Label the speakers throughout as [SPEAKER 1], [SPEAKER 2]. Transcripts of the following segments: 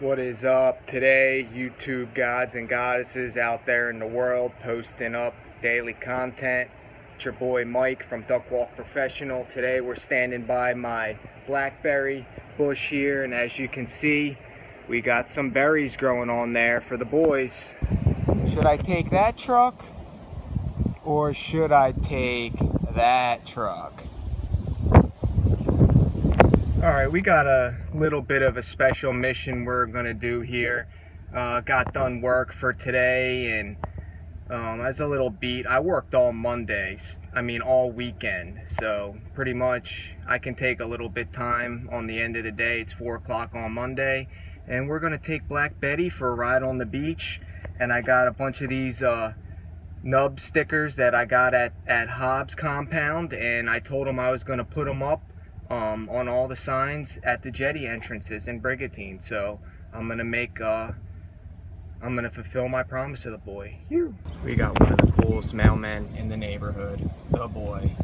[SPEAKER 1] What is up today, YouTube gods and goddesses out there in the world posting up daily content? It's your boy Mike from Duckwalk Professional. Today we're standing by my blackberry bush here, and as you can see, we got some berries growing on there for the boys. Should I take that truck or should I take that truck? All right, we got a little bit of a special mission we're gonna do here. Uh, got done work for today and um, as a little beat, I worked all Monday, I mean all weekend. So pretty much I can take a little bit time on the end of the day. It's four o'clock on Monday and we're gonna take Black Betty for a ride on the beach. And I got a bunch of these uh, nub stickers that I got at, at Hob's compound and I told them I was gonna put them up um, on all the signs at the jetty entrances in Brigantine. So I'm gonna make, uh, I'm gonna fulfill my promise to the boy. You. We got one of the coolest mailmen in the neighborhood, the boy.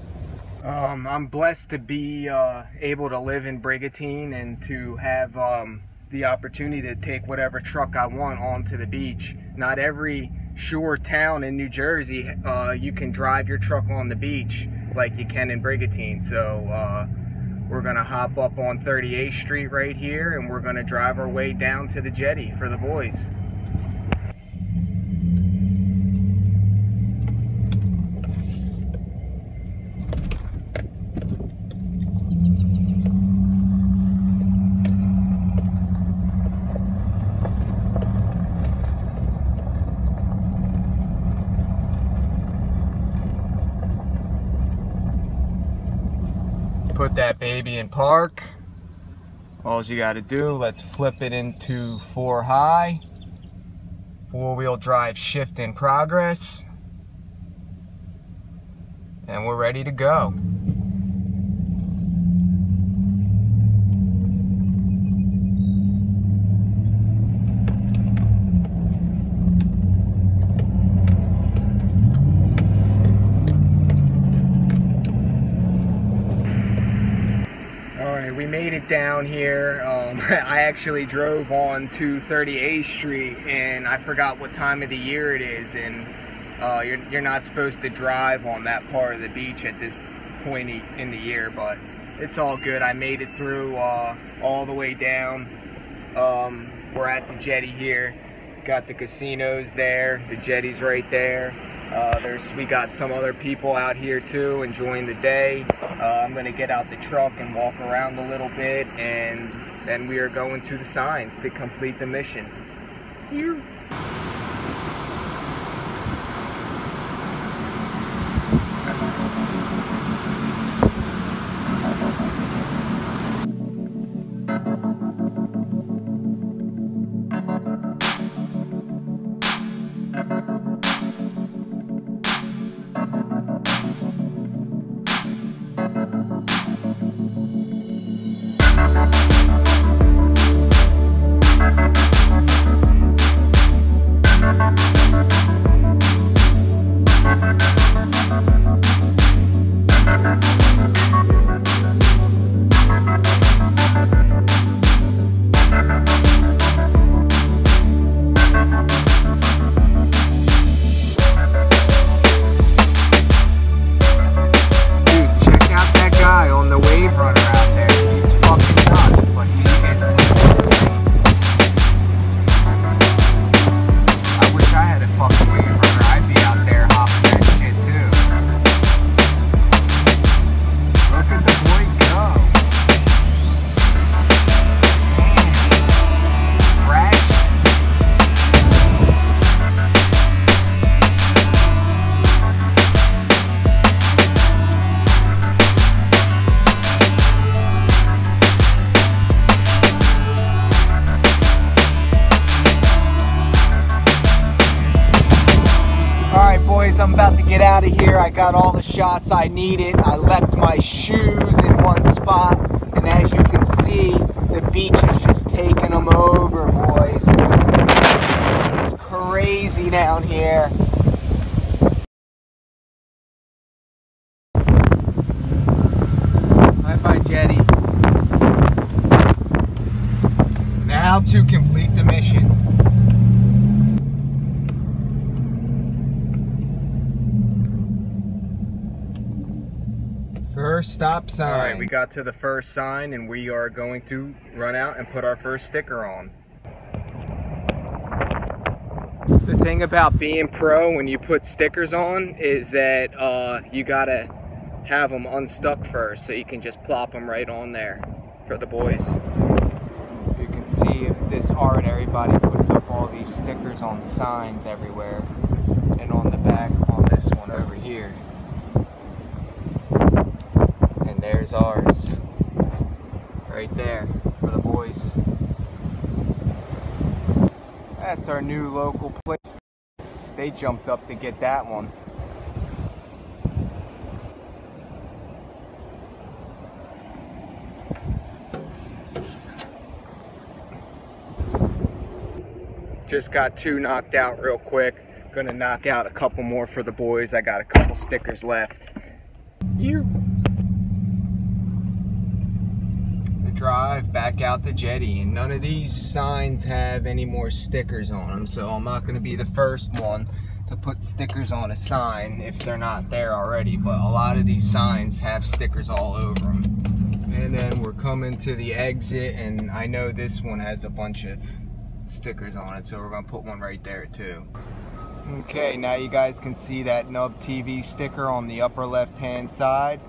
[SPEAKER 1] Um, I'm blessed to be uh, able to live in Brigantine and to have um, the opportunity to take whatever truck I want onto the beach. Not every shore town in New Jersey, uh, you can drive your truck on the beach like you can in Brigantine. So uh, we're gonna hop up on 38th Street right here and we're gonna drive our way down to the jetty for the boys. That baby in park. All you got to do, let's flip it into four high. Four wheel drive shift in progress. And we're ready to go. Down here. Um, I actually drove on to 38th Street and I forgot what time of the year it is and uh, you're, you're not supposed to drive on that part of the beach at this point in the year but it's all good. I made it through uh, all the way down. Um, we're at the jetty here. Got the casinos there. The jetty's right there. Uh, there's we got some other people out here too enjoying the day. Uh, I'm gonna get out the truck and walk around a little bit, and then we are going to the signs to complete the mission. Here. Got all the shots I needed. I left my shoes in one spot. And as you can see, the beach is just taking them over, boys. It's crazy down here. Bye-bye, Jetty. Now to complete the mission. First stop sign. All right, we got to the first sign and we are going to run out and put our first sticker on. The thing about being pro when you put stickers on is that uh, you gotta have them unstuck first so you can just plop them right on there for the boys. You can see this art, everybody puts up all these stickers on the signs everywhere and on the back on this one over here. There's ours right there for the boys. That's our new local place. They jumped up to get that one. Just got two knocked out real quick. Gonna knock out a couple more for the boys. I got a couple stickers left. You. Drive back out the jetty and none of these signs have any more stickers on them so I'm not going to be the first one to put stickers on a sign if they're not there already but a lot of these signs have stickers all over them and then we're coming to the exit and I know this one has a bunch of stickers on it so we're going to put one right there too. Okay now you guys can see that nub TV sticker on the upper left hand side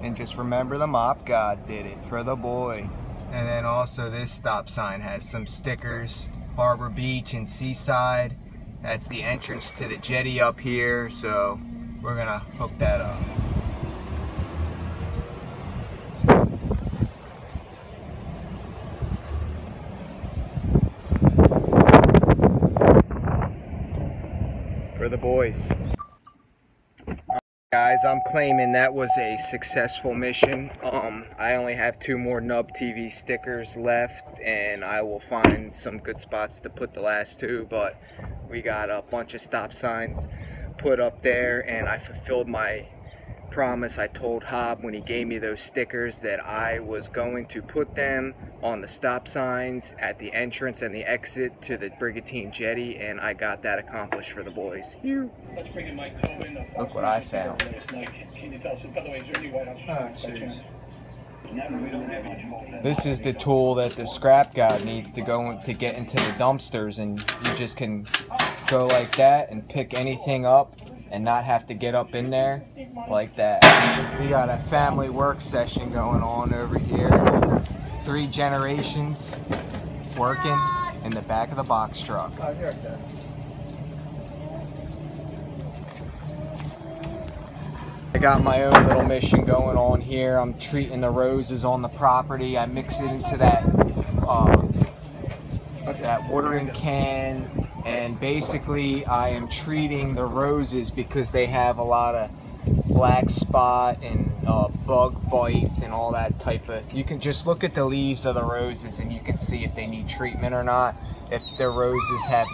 [SPEAKER 1] and just remember the mop god did it for the boy. And then also this stop sign has some stickers. Harbor Beach and Seaside. That's the entrance to the jetty up here. So we're gonna hook that up. For the boys guys i'm claiming that was a successful mission. Um i only have two more nub tv stickers left and i will find some good spots to put the last two but we got a bunch of stop signs put up there and i fulfilled my promise I told Hob when he gave me those stickers that I was going to put them on the stop signs at the entrance and the exit to the Brigantine Jetty and I got that accomplished for the boys. Here. Look what I found. This is the tool that the scrap guy needs to go to get into the dumpsters and you just can go like that and pick anything up and not have to get up in there like that. We got a family work session going on over here. Three generations working in the back of the box truck. I got my own little mission going on here. I'm treating the roses on the property. I mix it into that uh, that watering can and basically I am treating the roses because they have a lot of black spot and uh, bug bites and all that type of you can just look at the leaves of the roses and you can see if they need treatment or not if the roses have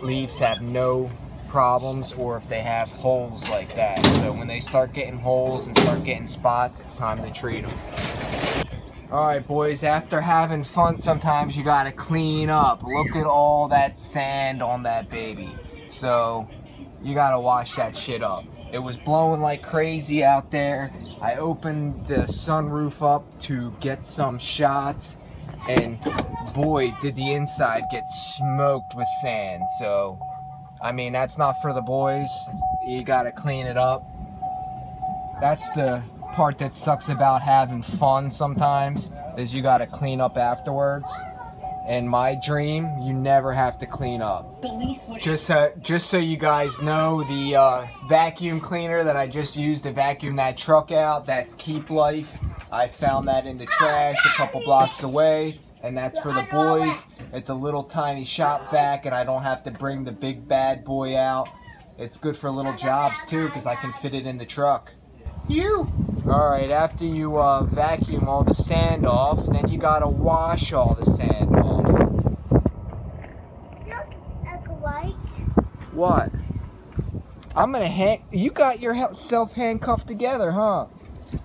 [SPEAKER 1] leaves have no problems or if they have holes like that so when they start getting holes and start getting spots it's time to treat them Alright boys, after having fun sometimes you gotta clean up. Look at all that sand on that baby. So, you gotta wash that shit up. It was blowing like crazy out there. I opened the sunroof up to get some shots and boy did the inside get smoked with sand. So, I mean that's not for the boys. You gotta clean it up. That's the part that sucks about having fun sometimes is you got to clean up afterwards. In my dream, you never have to clean up. Just uh, just so you guys know, the uh, vacuum cleaner that I just used to vacuum that truck out, that's Keep Life. I found that in the trash a couple blocks away, and that's for the boys. It's a little tiny shop vac, and I don't have to bring the big bad boy out. It's good for little jobs too, because I can fit it in the truck. You. Alright, after you uh, vacuum all the sand off, then you gotta wash all the sand off.
[SPEAKER 2] Look,
[SPEAKER 1] What? I'm gonna hang. You got yourself handcuffed together, huh?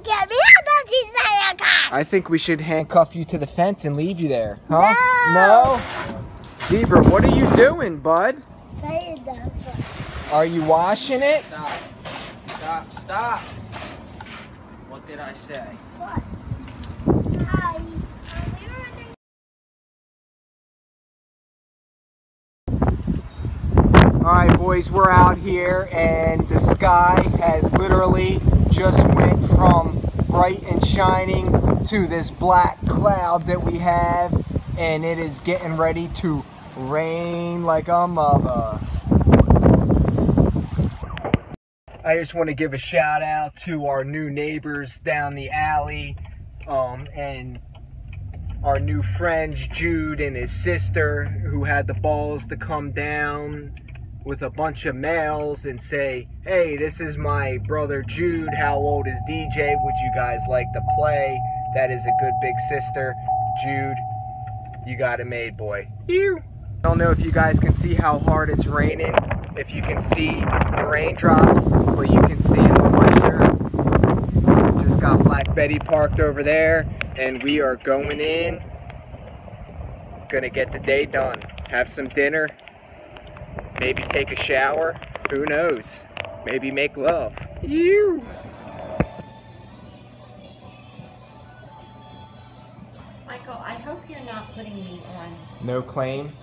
[SPEAKER 2] Get me out of this car.
[SPEAKER 1] I think we should handcuff you to the fence and leave you there. Huh? No? Zebra, what are you doing, bud?
[SPEAKER 2] Say it down.
[SPEAKER 1] Are you washing it?
[SPEAKER 3] Stop. Stop. Stop. What did I say?
[SPEAKER 2] What? Hi.
[SPEAKER 1] All right, boys, we're out here and the sky has literally just went from bright and shining to this black cloud that we have and it is getting ready to rain like a mother. I just want to give a shout out to our new neighbors down the alley um, and our new friends Jude and his sister who had the balls to come down with a bunch of males and say, hey, this is my brother Jude. How old is DJ? Would you guys like to play? That is a good big sister. Jude, you got it made, boy. You. I don't know if you guys can see how hard it's raining. If you can see the raindrops, but you can see in the winter. Just got Black Betty parked over there, and we are going in. Gonna get the day done. Have some dinner, maybe take a shower. Who knows? Maybe make love. You.
[SPEAKER 4] Michael, I hope you're not putting me on.
[SPEAKER 1] No claim.